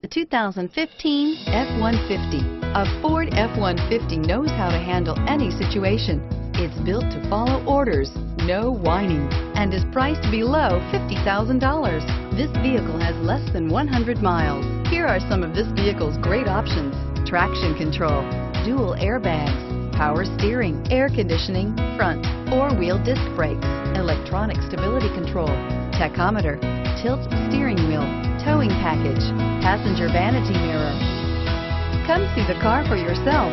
The 2015 F-150. A Ford F-150 knows how to handle any situation. It's built to follow orders, no whining, and is priced below $50,000. This vehicle has less than 100 miles. Here are some of this vehicle's great options. Traction control, dual airbags, power steering, air conditioning, front, four-wheel disc brakes, electronic stability control, tachometer, tilt steering wheel, towing package, passenger vanity mirror. Come see the car for yourself.